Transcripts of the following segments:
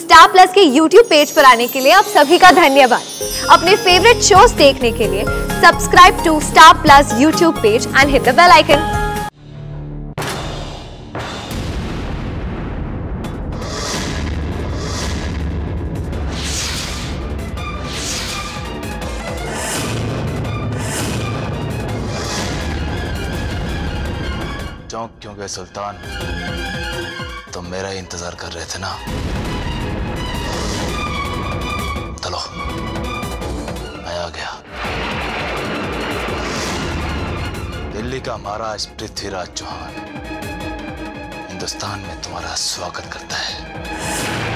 Star Plus के YouTube page पर आने के लिए आप सभी का धन्यवाद। अपने फेवरेट शोज़ देखने के लिए subscribe to Star Plus YouTube page and hit the bell icon क्यों क्योंकि सुल्तान तुम तो मेरा ही इंतज़ार कर रहे थे ना? मैं आ गया। दिल्ली का महाराज पृथ्वीराज चौहान हिंदुस्तान में तुम्हारा स्वागत करता है।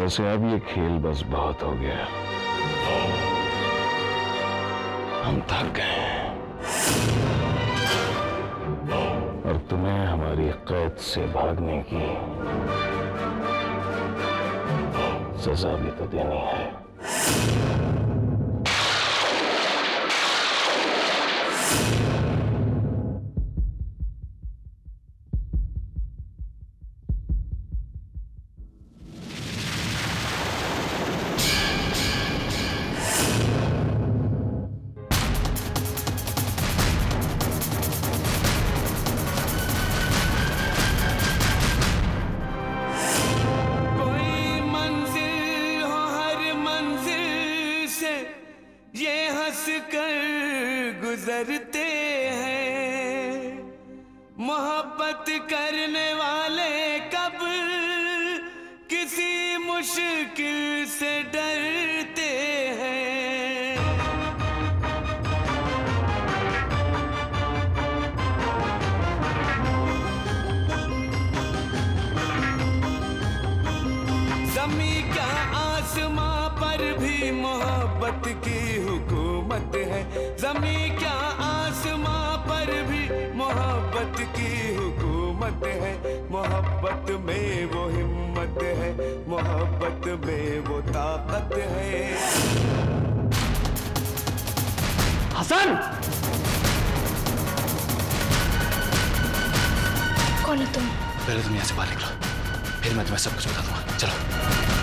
वैसे अब ये खेल बस बहुत हो गया हम थक गए हैं। और तुम्हें हमारी कैद से भागने की सजा भी तो देनी है। ये हंस कर गुजरते हैं। मोहब्बत करने वाले कब किसी मुश्किल से डरते हैं। जमी जमी क्या आसमां पर भी मोहब्बत की हुकूमत है। मोहब्बत में वो हिम्मत है मोहब्बत में वो ताकत है। हसन! कौन है तुम? पहले तुम यहाँ से बाहर निकलो फिर मैं तुम्हें सब कुछ बता दूँगा। चलो।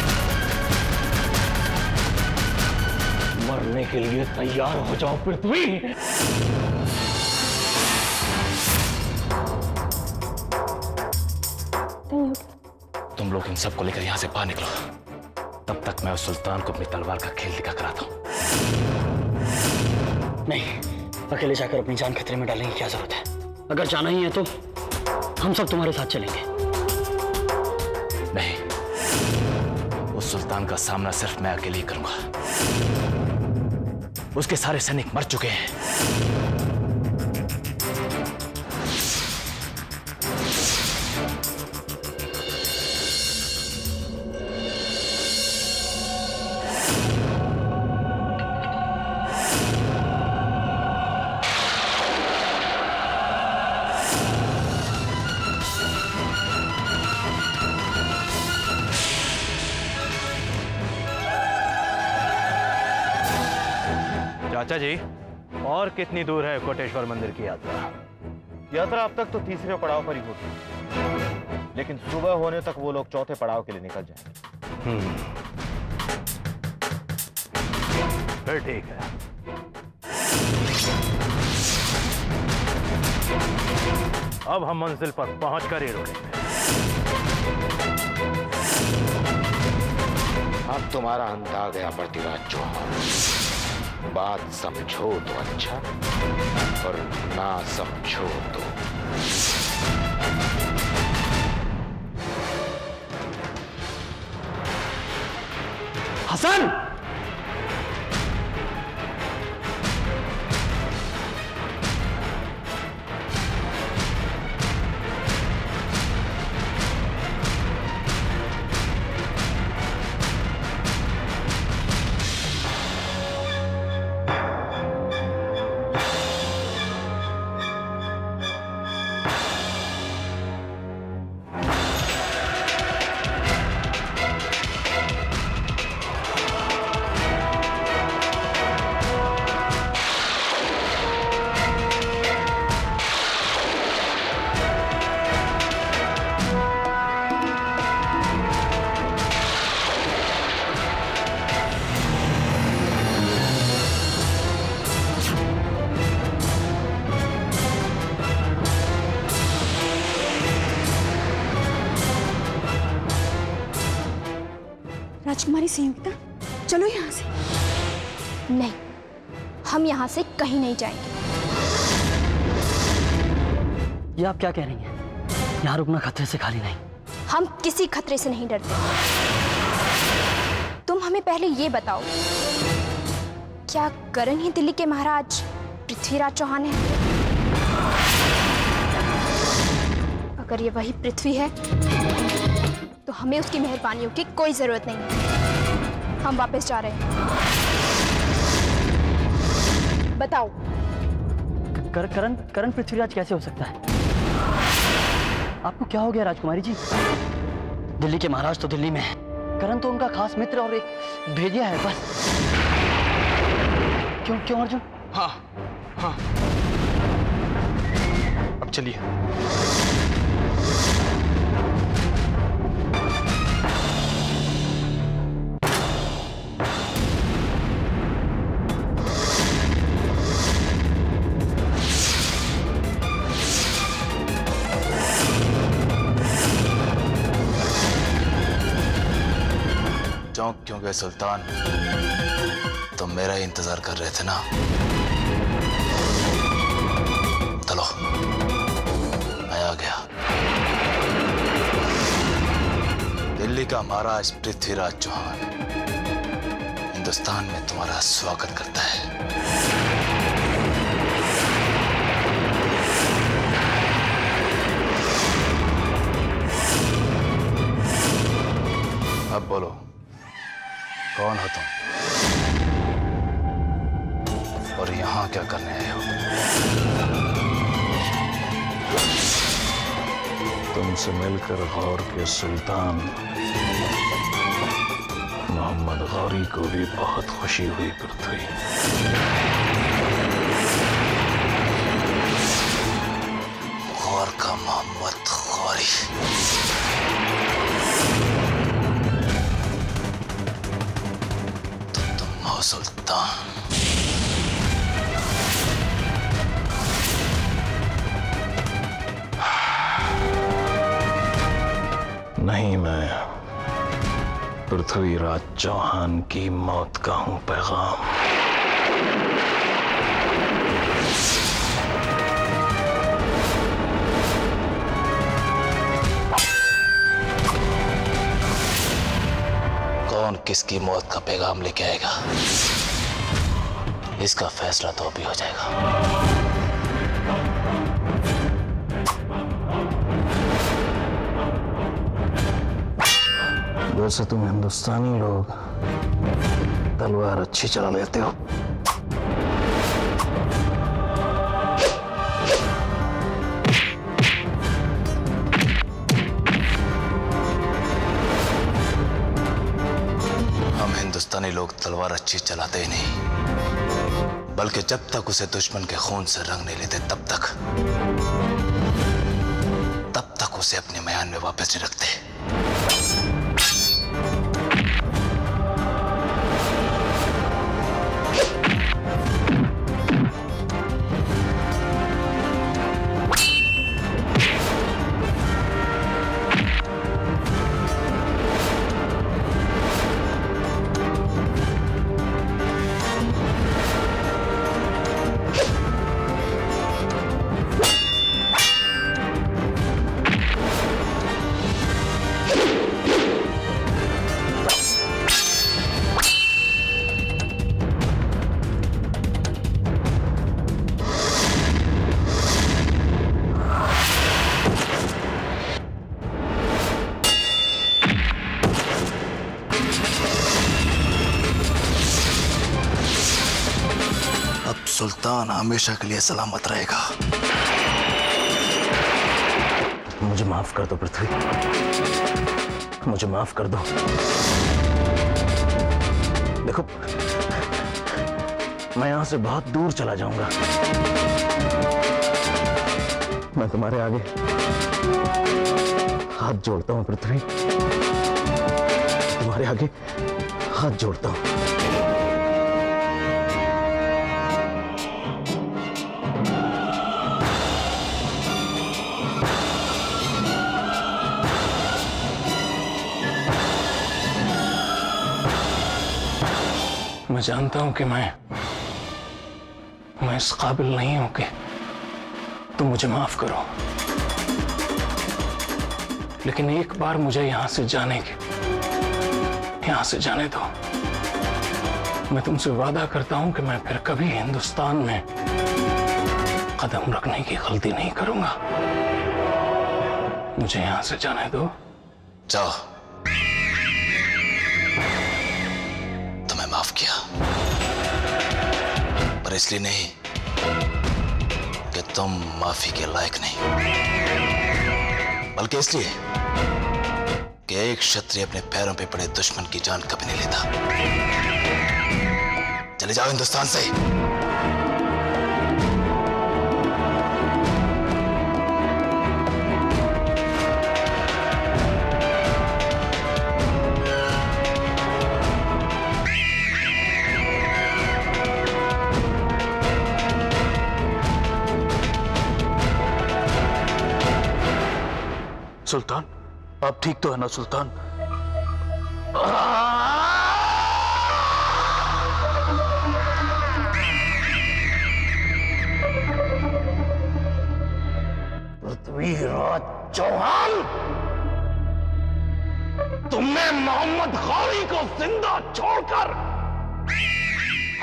मरने के लिए तैयार हो जाओ पृथ्वी। तुम लोग इन सबको लेकर यहाँ से बाहर निकलो। तब तक मैं उस सुल्तान को अपनी तलवार का खेल दिखा कराता हूँ। नहीं, अकेले जाकर अपनी जान खतरे में डालने की क्या ज़रूरत है? अगर जाना ही है तो हम सब तुम्हारे साथ चलेंगे। नहीं, उस सुल्तान का सामना सिर्फ़ मैं अकेले ही करूँगा। उसके सारे सैनिक मर चुके हैं। चाचा जी और कितनी दूर है कोटेश्वर मंदिर की यात्रा? यात्रा अब तक तो तीसरे पड़ाव पर ही होती लेकिन सुबह होने तक वो लोग चौथे पड़ाव के लिए निकल जाएँगे। फिर ठीक है। अब हम मंजिल पर पहुंचकर ही रुकेंगे। अब तुम्हारा अंत आ गया पृथ्वीराज चौहान। बात समझो तो अच्छा और ना समझो तो। हसन! नहीं संयुक्ता चलो यहाँ से। नहीं हम यहाँ से कहीं नहीं जाएँगे। ये आप क्या कह रही हैं? यहाँ रुकना खतरे से खाली नहीं। हम किसी खतरे से नहीं डरते। तुम हमें पहले ये बताओ क्या करण ही दिल्ली के महाराज पृथ्वीराज चौहान है? अगर ये वही पृथ्वी है तो हमें उसकी मेहरबानियों की कोई ज़रूरत नहीं हम वापस जा रहे हैं। बताओ। कर, करण करण पृथ्वीराज कैसे हो सकता है? आपको क्या हो गया राजकुमारी जी? दिल्ली के महाराज तो दिल्ली में है। करण तो उनका खास मित्र और एक भेदिया है बस। क्यों क्यों अर्जुन? हाँ हाँ। अब चलिए। चौंक क्यों गए सुल्तान तुम मेरा ही इंतज़ार कर रहे थे ना। चलो, मैं आ गया। दिल्ली का महाराज पृथ्वीराज चौहान हिंदुस्तान में तुम्हारा स्वागत करता है। कौन हो तुम? और यहाँ क्या करने आए हो? तुमसे मिलकर गौर के सुल्तान मोहम्मद गौरी को भी बहुत खुशी हुई, पृथ्वी। गौर का मोहम्मद गौरी। सुल्तान नहीं मैं पृथ्वीराज चौहान की मौत का हूँ पैगाम। कौन किसकी मौत का पैगाम लेके आएगा? इसका फैसला तो अभी हो जाएगा। वैसे तुम हिंदुस्तानी लोग तलवार अच्छी चला लेते हो। हम हिंदुस्तानी लोग तलवार अच्छी चलाते ही नहीं। बल्कि जब तक उसे दुश्मन के खून से रंग नहीं लेते, तब तक तब तक उसे अपने मयान में वापस नहीं रखते। सुल्तान हमेशा के लिए सलामत रहेगा। मुझे माफ़ कर दो, पृथ्वी। मुझे माफ़ कर दो। देखो, मैं यहाँ से बहुत दूर चला जाऊँगा। मैं तुम्हारे आगे हाथ जोड़ता हूँ, पृथ्वी। तुम्हारे आगे हाथ जोड़ता हूँ। मैं जानता हूँ कि मैं मैं इस काबिल नहीं हूँ कि तुम मुझे माफ़ करो। लेकिन एक बार मुझे यहाँ से जाने की, यहाँ से जाने दो। मैं तुमसे वादा करता हूँ कि मैं फिर कभी हिंदुस्तान में कदम रखने की गलती नहीं करूँगा। मुझे यहाँ से जाने दो। जाओ। इसलिए नहीं कि तुम माफ़ी के लायक नहीं बल्कि इसलिए कि एक क्षत्रिय अपने पैरों पे पड़े दुश्मन की जान कभी नहीं लेता। चले जाओ हिंदुस्तान से। सुल्तान, आप ठीक तो है ना सुल्तान? पृथ्वीराज चौहान! तुमने मोहम्मद गौरी को ज़िंदा छोड़कर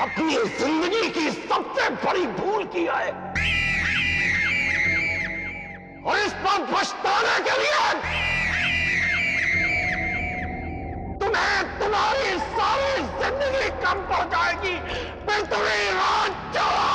अपनी ज़िंदगी की सबसे बड़ी भूल की है। और इस पर पछताने के लिए तुम्हें तुम्हारी सारी ज़िंदगी कम पड़ जाएगी। फिर तुम्हें राज चौहान